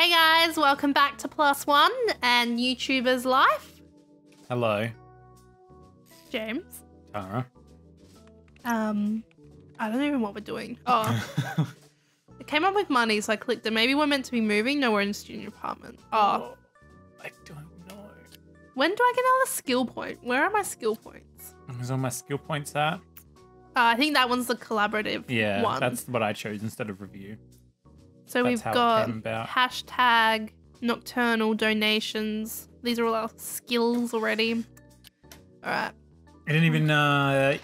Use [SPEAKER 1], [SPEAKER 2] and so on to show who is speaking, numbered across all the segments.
[SPEAKER 1] Hey guys, welcome back to Plus One and YouTubers Life.
[SPEAKER 2] Hello,
[SPEAKER 1] James.
[SPEAKER 2] Tara.
[SPEAKER 1] Um, I don't even know what we're doing. Oh, it came up with money, so I clicked it. Maybe we're meant to be moving. No, we're in student apartment. Oh,
[SPEAKER 2] I don't know.
[SPEAKER 1] when do I get another skill point? Where are my skill points?
[SPEAKER 2] Is all my skill points at?
[SPEAKER 1] Uh, I think that one's the collaborative
[SPEAKER 2] Yeah,
[SPEAKER 1] one.
[SPEAKER 2] that's what I chose instead of review.
[SPEAKER 1] So
[SPEAKER 2] that's
[SPEAKER 1] we've got hashtag nocturnal donations. These are all our skills already. All right.
[SPEAKER 2] I didn't even. uh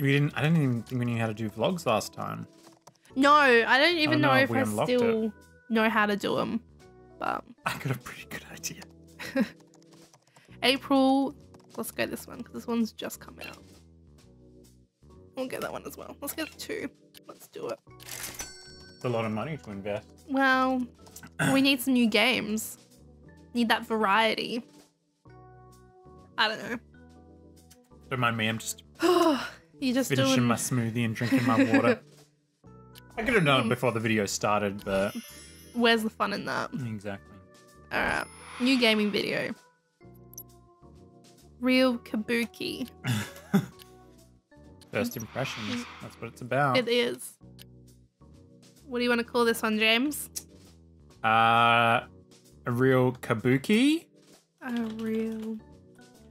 [SPEAKER 2] We didn't. I didn't even think we knew how to do vlogs last time.
[SPEAKER 1] No, I don't even
[SPEAKER 2] don't
[SPEAKER 1] know,
[SPEAKER 2] know if
[SPEAKER 1] if I
[SPEAKER 2] unlocked it.
[SPEAKER 1] still know how to do them. But
[SPEAKER 2] I got a pretty good idea.
[SPEAKER 1] April, let's go this one because this one's just come out. We'll get that one as well. Let's get two. Let's do it.
[SPEAKER 2] It's a lot of money to invest.
[SPEAKER 1] Well, we need some new games. Need that variety. I don't know.
[SPEAKER 2] Don't mind me. I'm just
[SPEAKER 1] you just
[SPEAKER 2] finishing
[SPEAKER 1] doing
[SPEAKER 2] my smoothie and drinking my water. I could have done it mm. before the video started, but
[SPEAKER 1] Where's the fun in that?
[SPEAKER 2] exactly.
[SPEAKER 1] All right, new gaming video. Real Kabuki.
[SPEAKER 2] First impressions. That's what it's about.
[SPEAKER 1] It is. What do you want to call this one, James?
[SPEAKER 2] Uh, a real kabuki.
[SPEAKER 1] A real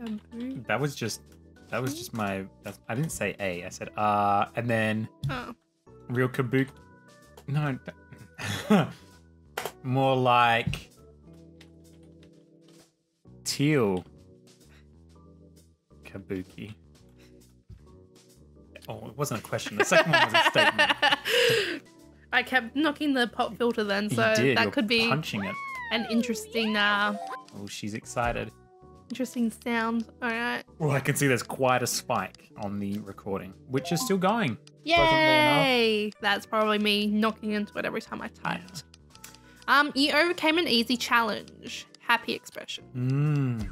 [SPEAKER 1] Kabuki.
[SPEAKER 2] That was just that was just my. That's, I didn't say a. I said uh, and then
[SPEAKER 1] Oh,
[SPEAKER 2] real kabuki. No, more like teal kabuki. Oh, it wasn't a question. The second one was a statement.
[SPEAKER 1] I kept knocking the pop filter then, so that
[SPEAKER 2] You're
[SPEAKER 1] could be
[SPEAKER 2] punching it.
[SPEAKER 1] an interesting, uh,
[SPEAKER 2] Oh, she's excited.
[SPEAKER 1] interesting sound. All right.
[SPEAKER 2] Well, I can see there's quite a spike on the recording, which is still going.
[SPEAKER 1] Yay! That's probably me knocking into it every time I typed. Um, you overcame an easy challenge. Happy expression.
[SPEAKER 2] Mmm.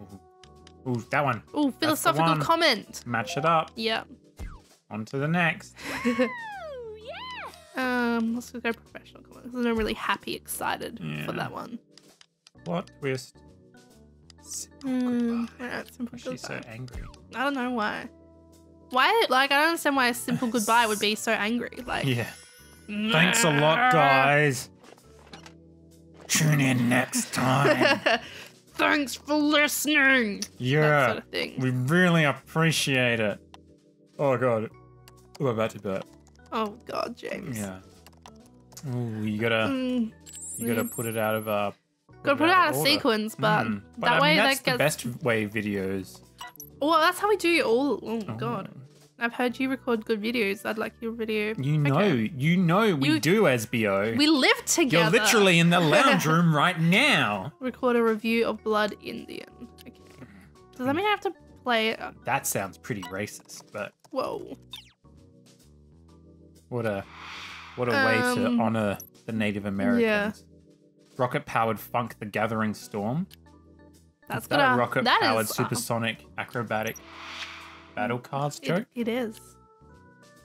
[SPEAKER 2] Ooh. Ooh, that one.
[SPEAKER 1] Oh, philosophical
[SPEAKER 2] one.
[SPEAKER 1] comment.
[SPEAKER 2] Match it up.
[SPEAKER 1] Yeah.
[SPEAKER 2] On to the next.
[SPEAKER 1] Um, let's go professional comment. Because I'm really happy, excited for that one.
[SPEAKER 2] What twist? Simple
[SPEAKER 1] Mm,
[SPEAKER 2] goodbye.
[SPEAKER 1] simple
[SPEAKER 2] is so angry?
[SPEAKER 1] I don't know why. Why? Like, I don't understand why a simple goodbye would be so angry. Like,
[SPEAKER 2] Yeah. Thanks a lot, guys. Tune in next time.
[SPEAKER 1] Thanks for listening. That
[SPEAKER 2] Yeah.
[SPEAKER 1] sort of thing.
[SPEAKER 2] We really appreciate it. Oh god. We're about to burp.
[SPEAKER 1] Oh God, James.
[SPEAKER 2] Yeah. Ooh, you gotta
[SPEAKER 1] Mm,
[SPEAKER 2] you gotta
[SPEAKER 1] mm.
[SPEAKER 2] put it out of uh
[SPEAKER 1] Gotta put it out of
[SPEAKER 2] order.
[SPEAKER 1] sequence, but
[SPEAKER 2] Mm.
[SPEAKER 1] that
[SPEAKER 2] I
[SPEAKER 1] way
[SPEAKER 2] mean, that's
[SPEAKER 1] that
[SPEAKER 2] the best way videos.
[SPEAKER 1] Well, that's how we do it all. Oh
[SPEAKER 2] Oh.
[SPEAKER 1] God, I've heard you record good videos. I'd like your video.
[SPEAKER 2] You know,
[SPEAKER 1] Okay.
[SPEAKER 2] you know we
[SPEAKER 1] You-
[SPEAKER 2] do SBO.
[SPEAKER 1] We live together.
[SPEAKER 2] You're literally in the lounge room right now.
[SPEAKER 1] record a review of Blood Indian. Okay. Does that mean I have to play it?
[SPEAKER 2] That sounds pretty racist, but
[SPEAKER 1] Whoa.
[SPEAKER 2] What a what a way to
[SPEAKER 1] Um,
[SPEAKER 2] honor the Native Americans. Yeah. Rocket powered funk the gathering storm.
[SPEAKER 1] That's
[SPEAKER 2] Is that a rocket
[SPEAKER 1] that
[SPEAKER 2] powered
[SPEAKER 1] is, uh,
[SPEAKER 2] supersonic acrobatic battle cards
[SPEAKER 1] it-
[SPEAKER 2] joke?
[SPEAKER 1] it is.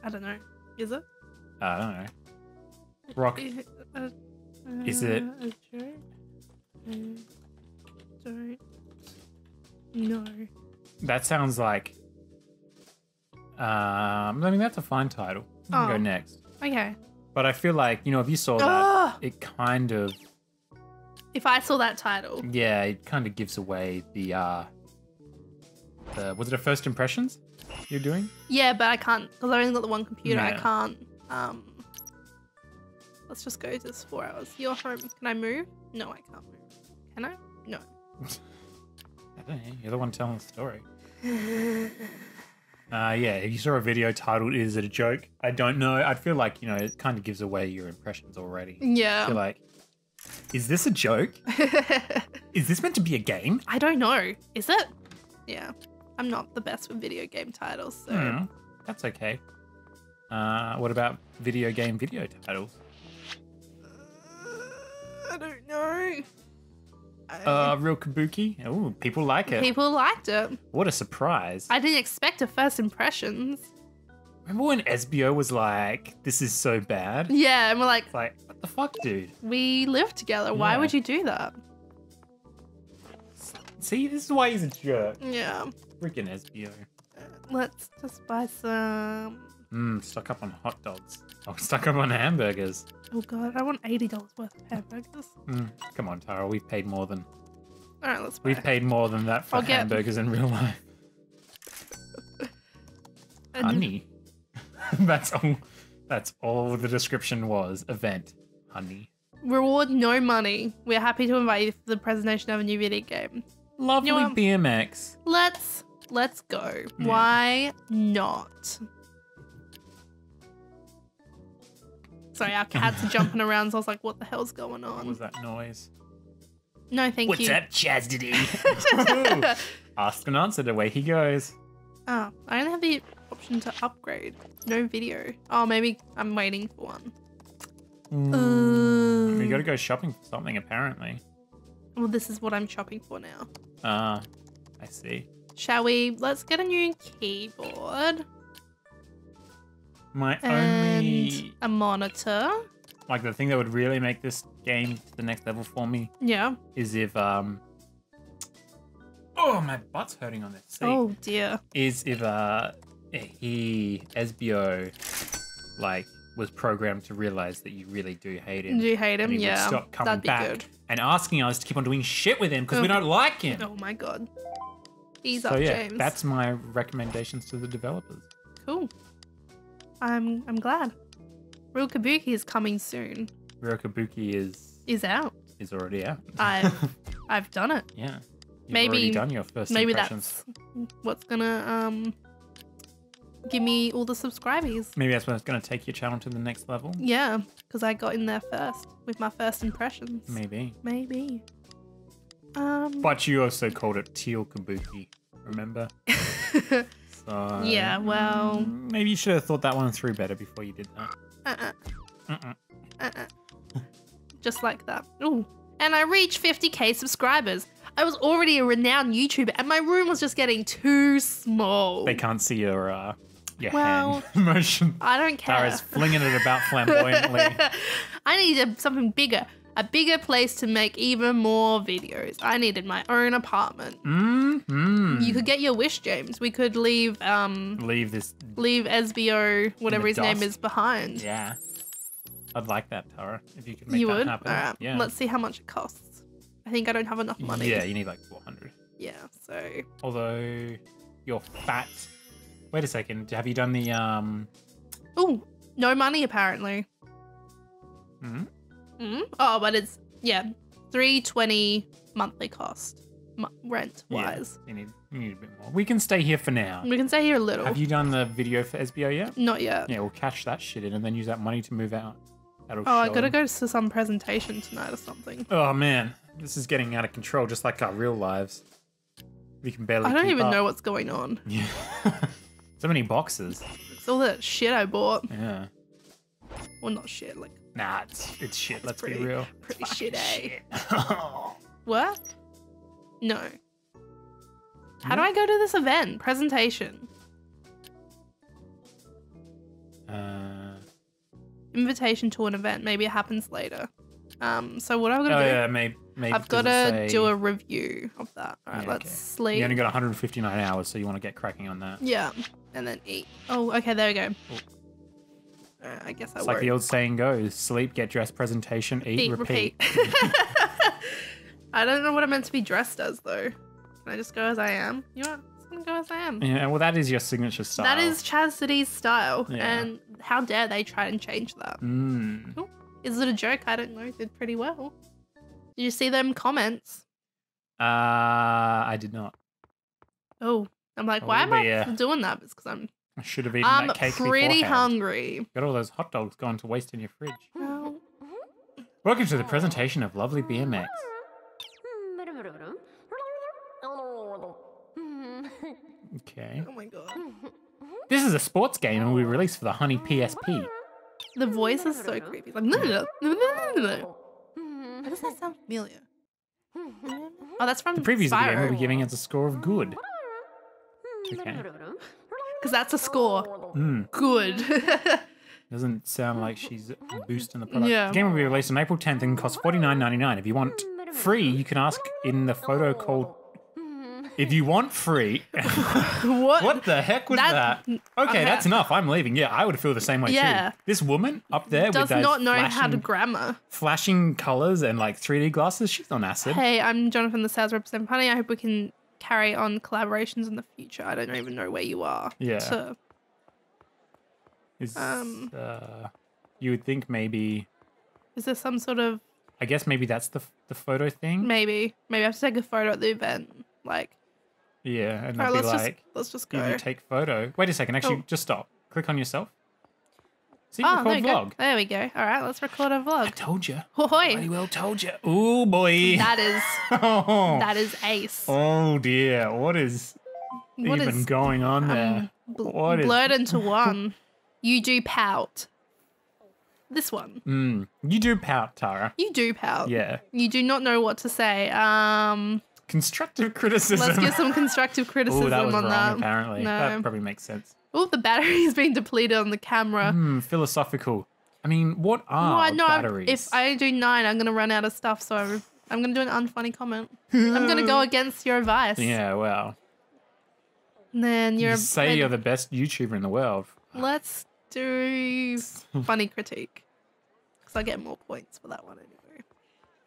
[SPEAKER 1] I don't know. Is it?
[SPEAKER 2] I don't know. Rock
[SPEAKER 1] Is it? Uh,
[SPEAKER 2] Is it-
[SPEAKER 1] uh, a joke? I don't know.
[SPEAKER 2] that sounds like um I mean that's a fine title.
[SPEAKER 1] Oh.
[SPEAKER 2] go next.
[SPEAKER 1] Okay.
[SPEAKER 2] But I feel like, you know, if you saw that, it kind of
[SPEAKER 1] If I saw that title,
[SPEAKER 2] yeah, it kind of gives away the uh the was it a first impressions you're doing?
[SPEAKER 1] yeah, but I can't because I only got the one computer. I can't. Um. Let's just go to this four hours. You're home. Can I move? No, I can't move. Can I? No.
[SPEAKER 2] I don't know. You're the one telling the story. Uh, yeah, if you saw a video titled "Is it a joke?" I don't know. I'd feel like you know it kind of gives away your impressions already. I feel
[SPEAKER 1] Yeah.
[SPEAKER 2] like, is this a joke? Is this meant to be a game?
[SPEAKER 1] I don't know. Is it? Yeah. I'm not the best with video game titles, so
[SPEAKER 2] Hmm, that's okay. Uh, what about video game video titles?
[SPEAKER 1] I don't know.
[SPEAKER 2] Uh, real kabuki. Oh, people like it.
[SPEAKER 1] People liked it.
[SPEAKER 2] What a surprise!
[SPEAKER 1] I didn't expect a first impressions.
[SPEAKER 2] Remember when SBO was like, "This is so bad"?
[SPEAKER 1] Yeah, and we're like,
[SPEAKER 2] It's like, what the fuck, dude?
[SPEAKER 1] we live together. Why
[SPEAKER 2] Yeah.
[SPEAKER 1] would you do that?
[SPEAKER 2] See, this is why he's a jerk.
[SPEAKER 1] Yeah.
[SPEAKER 2] Freaking SBO.
[SPEAKER 1] Let's just buy some.
[SPEAKER 2] Mmm, stuck up on hot dogs. Oh, stuck up on hamburgers.
[SPEAKER 1] Oh god, I want eighty dollars worth of hamburgers.
[SPEAKER 2] Mm, come on, Tara. We've paid more than
[SPEAKER 1] All right, let's
[SPEAKER 2] we've paid more than that for
[SPEAKER 1] I'll get-
[SPEAKER 2] hamburgers in real life. Honey. that's all. That's all the description was. Event. Honey.
[SPEAKER 1] Reward no money. We're happy to invite you for the presentation of a new video game.
[SPEAKER 2] Lovely
[SPEAKER 1] what?
[SPEAKER 2] BMX.
[SPEAKER 1] Let's let's go.
[SPEAKER 2] Yeah.
[SPEAKER 1] Why not? Sorry, our cats are jumping around, so I was like, what the hell's going on?
[SPEAKER 2] What was that noise?
[SPEAKER 1] No, thank you.
[SPEAKER 2] What's up, Chastity? Ask and answered. Away he goes.
[SPEAKER 1] Oh, I only have the option to upgrade. No video. Oh, maybe I'm waiting for one.
[SPEAKER 2] Mm. We gotta go shopping for something, apparently.
[SPEAKER 1] well, this is what I'm shopping for now.
[SPEAKER 2] Ah, I see.
[SPEAKER 1] Shall we? Let's get a new keyboard
[SPEAKER 2] My
[SPEAKER 1] and
[SPEAKER 2] only
[SPEAKER 1] a monitor.
[SPEAKER 2] like the thing that would really make this game to the next level for me
[SPEAKER 1] Yeah.
[SPEAKER 2] is if um oh my butt's hurting on this seat
[SPEAKER 1] Oh dear.
[SPEAKER 2] is if uh he SBO like was programmed to realize that you really do hate him
[SPEAKER 1] Do you hate him? Yeah.
[SPEAKER 2] would stop coming
[SPEAKER 1] That'd be
[SPEAKER 2] back
[SPEAKER 1] good.
[SPEAKER 2] and asking us to keep on doing shit with him because we
[SPEAKER 1] Oh.
[SPEAKER 2] don't like him
[SPEAKER 1] Oh my god. Ease
[SPEAKER 2] so
[SPEAKER 1] up,
[SPEAKER 2] yeah
[SPEAKER 1] James.
[SPEAKER 2] that's my recommendations to the developers
[SPEAKER 1] cool. I'm I'm glad. Real Kabuki is coming soon.
[SPEAKER 2] Ryukabuki is
[SPEAKER 1] Is out.
[SPEAKER 2] is already out
[SPEAKER 1] I've I've done it.
[SPEAKER 2] yeah You've
[SPEAKER 1] Maybe-
[SPEAKER 2] already done your first
[SPEAKER 1] Maybe
[SPEAKER 2] impressions.
[SPEAKER 1] that's what's gonna um give me all the subscribers.
[SPEAKER 2] Maybe that's what's going to take your channel to the next level.
[SPEAKER 1] Yeah, because I got in there first with my first impressions.
[SPEAKER 2] Maybe.
[SPEAKER 1] Maybe. Um.
[SPEAKER 2] But you also called it Teal Kabuki, remember? So
[SPEAKER 1] Yeah, well-
[SPEAKER 2] mm, maybe you should have thought that one through better before you did that.
[SPEAKER 1] uh-uh,
[SPEAKER 2] Mm-mm.
[SPEAKER 1] uh-uh. Just like that. Ooh. And I reached 50k subscribers. I was already a renowned YouTuber, and my room was just getting too small.
[SPEAKER 2] They can't see your uh, your
[SPEAKER 1] Well,
[SPEAKER 2] hand motion.
[SPEAKER 1] I don't care.
[SPEAKER 2] Tara's flinging it about flamboyantly.
[SPEAKER 1] I needed something bigger, a bigger place to make even more videos. I needed my own apartment.
[SPEAKER 2] mm-hmm.
[SPEAKER 1] You could get your wish, James. We could leave um
[SPEAKER 2] leave this.
[SPEAKER 1] leave SBO, whatever his name is, behind.
[SPEAKER 2] Yeah. I'd like that, Tara. If you could make
[SPEAKER 1] you
[SPEAKER 2] that
[SPEAKER 1] would?
[SPEAKER 2] happen.
[SPEAKER 1] Alright.
[SPEAKER 2] Yeah.
[SPEAKER 1] Let's see how much it costs. I think I don't have enough money.
[SPEAKER 2] Yeah, you need like 400.
[SPEAKER 1] Yeah, so
[SPEAKER 2] Although you're fat. Wait a second. Have you done the um?
[SPEAKER 1] Oh, no money apparently.
[SPEAKER 2] hmm?
[SPEAKER 1] Mm? Oh, but it's yeah, three twenty monthly cost, m- rent wise.
[SPEAKER 2] Yeah, you need you need a bit more. We can stay here for now.
[SPEAKER 1] We can stay here a little.
[SPEAKER 2] Have you done the video for SBO yet?
[SPEAKER 1] Not yet.
[SPEAKER 2] Yeah, we'll cash that shit in and then use that money to move out. That'll
[SPEAKER 1] Oh, I gotta go to some presentation tonight or something.
[SPEAKER 2] Oh man, this is getting out of control, just like our real lives. We can barely.
[SPEAKER 1] I don't even
[SPEAKER 2] up.
[SPEAKER 1] know what's going on.
[SPEAKER 2] Yeah. so many boxes.
[SPEAKER 1] It's all that shit I bought.
[SPEAKER 2] Yeah.
[SPEAKER 1] Well, not shit, like
[SPEAKER 2] Nah, it's it's shit. Let's
[SPEAKER 1] pretty-
[SPEAKER 2] be real.
[SPEAKER 1] pretty
[SPEAKER 2] Fucking
[SPEAKER 1] shit, eh?
[SPEAKER 2] shit.
[SPEAKER 1] what? No. How do I go to this event presentation?
[SPEAKER 2] uh,
[SPEAKER 1] Invitation to an event. Maybe it happens later. Um. So what am I
[SPEAKER 2] oh
[SPEAKER 1] gonna do?
[SPEAKER 2] yeah, maybe. maybe
[SPEAKER 1] I've got to
[SPEAKER 2] say-
[SPEAKER 1] do a review of that. All right,
[SPEAKER 2] Yeah,
[SPEAKER 1] let's
[SPEAKER 2] okay.
[SPEAKER 1] sleep.
[SPEAKER 2] You only got 159 hours, so you want to get cracking on that.
[SPEAKER 1] Yeah, and then eat. Oh, okay, there we go. Alright, I guess I
[SPEAKER 2] It's
[SPEAKER 1] won't.
[SPEAKER 2] like the old saying goes: sleep, get dressed, presentation, eat,
[SPEAKER 1] eat,
[SPEAKER 2] repeat.
[SPEAKER 1] repeat. I don't know what I'm meant to be dressed as though. Can I just go as I am? You know what? I'm just gonna go as I am.
[SPEAKER 2] Yeah, well, that is your signature style.
[SPEAKER 1] That is Chastity's style,
[SPEAKER 2] Yeah.
[SPEAKER 1] and how dare they try and change that?
[SPEAKER 2] Mm.
[SPEAKER 1] Is it a joke? I don't know. Did pretty well. Did you see them comments?
[SPEAKER 2] Uh, I did not.
[SPEAKER 1] Oh, I'm like,
[SPEAKER 2] Oh,
[SPEAKER 1] why am I
[SPEAKER 2] yeah.
[SPEAKER 1] doing that? It's because I'm
[SPEAKER 2] I should have eaten that cake.
[SPEAKER 1] I'm
[SPEAKER 2] that cake
[SPEAKER 1] pretty
[SPEAKER 2] beforehand.
[SPEAKER 1] hungry.
[SPEAKER 2] Got all those hot dogs gone to waste in your fridge.
[SPEAKER 1] Well,
[SPEAKER 2] Welcome to the presentation of Lovely BMX. Okay.
[SPEAKER 1] oh my god,
[SPEAKER 2] This is a sports game and we released for the Honey PSP.
[SPEAKER 1] the voice is so creepy. Like, no, no, no, no, no, no, no. Why does that sound familiar? Oh, that's from
[SPEAKER 2] The previews of the game will
[SPEAKER 1] Spyro.
[SPEAKER 2] be giving us a score of good. Okay.
[SPEAKER 1] Because that's a score.
[SPEAKER 2] Mm,
[SPEAKER 1] Good.
[SPEAKER 2] doesn't sound like she's boosting the product.
[SPEAKER 1] Yeah.
[SPEAKER 2] The game will be released on April 10th and costs $49.99. If you want free, you can ask in the photo called If you want free,
[SPEAKER 1] what?
[SPEAKER 2] what the heck was
[SPEAKER 1] That-
[SPEAKER 2] that? Okay,
[SPEAKER 1] okay.
[SPEAKER 2] that's enough. I'm leaving. Yeah, I would feel the same way
[SPEAKER 1] Yeah.
[SPEAKER 2] too. This woman up there
[SPEAKER 1] Does not know
[SPEAKER 2] flashing,
[SPEAKER 1] how to grammar.
[SPEAKER 2] flashing colors and like 3D glasses, she's on acid.
[SPEAKER 1] Hey, I'm Jonathan, the sales representative. Honey, I hope we can carry on collaborations in the future. I don't even know where you are.
[SPEAKER 2] Yeah.
[SPEAKER 1] to-
[SPEAKER 2] Is,
[SPEAKER 1] um,
[SPEAKER 2] uh, you would think maybe,
[SPEAKER 1] is there some sort of
[SPEAKER 2] I guess maybe that's the the photo thing.
[SPEAKER 1] maybe? Maybe I have to take a photo at the event. Like,
[SPEAKER 2] Yeah, and
[SPEAKER 1] right,
[SPEAKER 2] be
[SPEAKER 1] let's
[SPEAKER 2] like,
[SPEAKER 1] just let's just go.
[SPEAKER 2] you take photo. Wait a second, actually,
[SPEAKER 1] Oh.
[SPEAKER 2] just stop. Click on yourself. See,
[SPEAKER 1] Oh, there
[SPEAKER 2] record
[SPEAKER 1] we
[SPEAKER 2] vlog.
[SPEAKER 1] go. There we go. All right, let's record a vlog.
[SPEAKER 2] I told you. Bloody
[SPEAKER 1] Hoy,
[SPEAKER 2] well told you. Ooh boy.
[SPEAKER 1] that is
[SPEAKER 2] oh.
[SPEAKER 1] that is ace.
[SPEAKER 2] oh dear, what is
[SPEAKER 1] What
[SPEAKER 2] even
[SPEAKER 1] is
[SPEAKER 2] going on there?
[SPEAKER 1] um, bl-
[SPEAKER 2] What is-
[SPEAKER 1] blurred into one? You do pout. This one.
[SPEAKER 2] Mm, you do pout, Tara.
[SPEAKER 1] You do pout.
[SPEAKER 2] Yeah.
[SPEAKER 1] You do not know what to say. Um,
[SPEAKER 2] Constructive criticism.
[SPEAKER 1] let's get some constructive criticism
[SPEAKER 2] Oh, that was
[SPEAKER 1] on
[SPEAKER 2] wrong.
[SPEAKER 1] that.
[SPEAKER 2] Apparently,
[SPEAKER 1] No.
[SPEAKER 2] that probably makes sense.
[SPEAKER 1] Oh, the battery's been depleted on the camera.
[SPEAKER 2] Hmm, philosophical. I mean, what are
[SPEAKER 1] I know. I'm-
[SPEAKER 2] batteries?
[SPEAKER 1] If I do nine, I'm gonna run out of stuff. So I'm, I'm gonna do an unfunny comment. I'm gonna go against your advice.
[SPEAKER 2] Yeah, well,
[SPEAKER 1] And then you're.
[SPEAKER 2] you say you're the best YouTuber in the world.
[SPEAKER 1] Let's do funny critique. Because I get more points for that one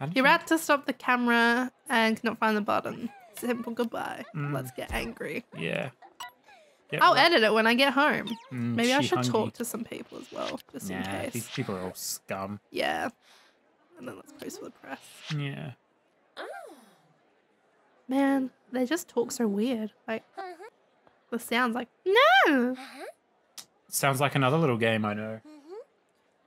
[SPEAKER 1] anyway.
[SPEAKER 2] How
[SPEAKER 1] You're
[SPEAKER 2] you-
[SPEAKER 1] out to stop the camera and cannot find the button. Simple goodbye.
[SPEAKER 2] Mm.
[SPEAKER 1] Let's get angry.
[SPEAKER 2] Yeah. Get
[SPEAKER 1] I'll
[SPEAKER 2] right-
[SPEAKER 1] edit it when I get home.
[SPEAKER 2] Mm,
[SPEAKER 1] Maybe I should
[SPEAKER 2] hungry.
[SPEAKER 1] talk to some people as well, just in
[SPEAKER 2] Nah,
[SPEAKER 1] case.
[SPEAKER 2] these people are all scum.
[SPEAKER 1] Yeah. And then let's post for the press.
[SPEAKER 2] Yeah.
[SPEAKER 1] Man, they just talk so weird. Like, the sounds like, no!
[SPEAKER 2] Sounds like another little game I know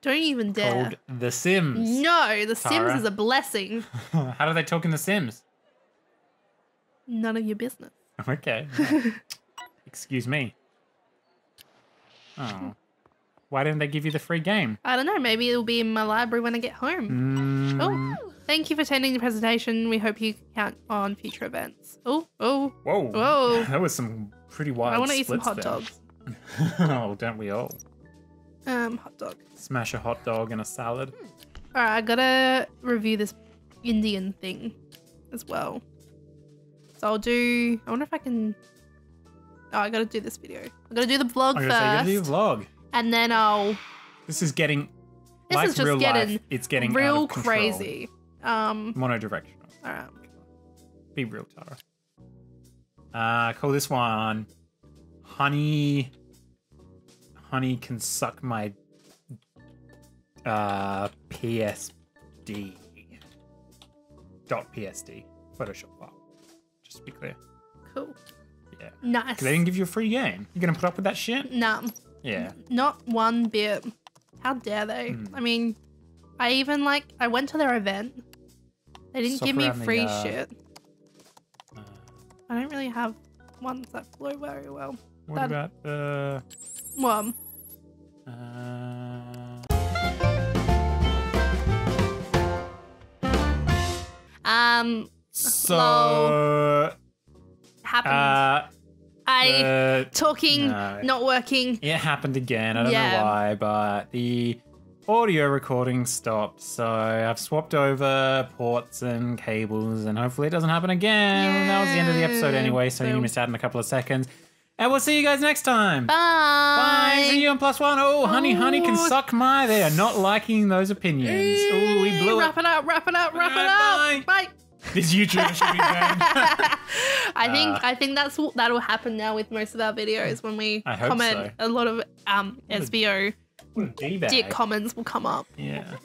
[SPEAKER 1] Don't even dare.
[SPEAKER 2] called The Sims.
[SPEAKER 1] No, The Sims is a blessing.
[SPEAKER 2] How do they talk in The Sims?
[SPEAKER 1] None of your business.
[SPEAKER 2] Okay. Excuse me. Oh. Why didn't they give you the free game?
[SPEAKER 1] I don't know. Maybe it'll be in my library when I get home.
[SPEAKER 2] Mm,
[SPEAKER 1] Oh, thank you for attending the presentation. We hope you count on future events. Oh, oh,
[SPEAKER 2] Whoa.
[SPEAKER 1] Whoa.
[SPEAKER 2] That was some pretty wild
[SPEAKER 1] I want to eat some hot
[SPEAKER 2] there.
[SPEAKER 1] dogs.
[SPEAKER 2] oh, don't we all?
[SPEAKER 1] Um, hot dog.
[SPEAKER 2] Smash a hot dog and a salad.
[SPEAKER 1] All right, I gotta review this Indian thing as well. So I'll do. I wonder if I can. Oh, I gotta do this video. I gotta do the vlog
[SPEAKER 2] I'm gonna say, you
[SPEAKER 1] first,
[SPEAKER 2] do your vlog.
[SPEAKER 1] and then I'll.
[SPEAKER 2] This is getting
[SPEAKER 1] This
[SPEAKER 2] like
[SPEAKER 1] is just
[SPEAKER 2] real
[SPEAKER 1] getting
[SPEAKER 2] life. It's getting
[SPEAKER 1] real crazy. Um.
[SPEAKER 2] Monodirectional.
[SPEAKER 1] All right.
[SPEAKER 2] Be real, Tara. Uh, call this one Honey. Honey can suck my uh, PSD. Dot PSD. Photoshop file. Just to be clear.
[SPEAKER 1] Cool.
[SPEAKER 2] Yeah.
[SPEAKER 1] Nice.
[SPEAKER 2] Because they didn't give you a free game. You're gonna put up with that shit?
[SPEAKER 1] Nah.
[SPEAKER 2] Yeah.
[SPEAKER 1] Not one bit. How dare they?
[SPEAKER 2] Hmm.
[SPEAKER 1] I mean, I even like I went to their event. They didn't give me
[SPEAKER 2] Software on the,
[SPEAKER 1] free
[SPEAKER 2] uh,
[SPEAKER 1] shit.
[SPEAKER 2] Uh,
[SPEAKER 1] I don't really have ones that flow very well.
[SPEAKER 2] what
[SPEAKER 1] That-
[SPEAKER 2] about the.
[SPEAKER 1] Well,
[SPEAKER 2] Uh,
[SPEAKER 1] um,
[SPEAKER 2] so.
[SPEAKER 1] happened.
[SPEAKER 2] Uh,
[SPEAKER 1] I
[SPEAKER 2] uh,
[SPEAKER 1] talking
[SPEAKER 2] no.
[SPEAKER 1] not working.
[SPEAKER 2] It happened again. I don't
[SPEAKER 1] Yeah.
[SPEAKER 2] know why, but the audio recording stopped. So I've swapped over ports and cables, and hopefully it doesn't happen again. That was the end of the episode anyway, so you
[SPEAKER 1] So-
[SPEAKER 2] missed out in a couple of seconds. And we'll see you guys next time.
[SPEAKER 1] Bye.
[SPEAKER 2] Bye. See you on plus one. Oh, honey, honey can
[SPEAKER 1] Oh.
[SPEAKER 2] suck my. They are not liking those opinions. Oh, we blew it.
[SPEAKER 1] Wrap it up. Wrap it up. Wrap it up. Bye.
[SPEAKER 2] This YouTube should be banned.
[SPEAKER 1] I think
[SPEAKER 2] Uh,
[SPEAKER 1] I think that's what that'll happen now with most of our videos when we
[SPEAKER 2] I hope
[SPEAKER 1] comment. A lot of um SBO
[SPEAKER 2] What
[SPEAKER 1] dick comments will come up.
[SPEAKER 2] Yeah.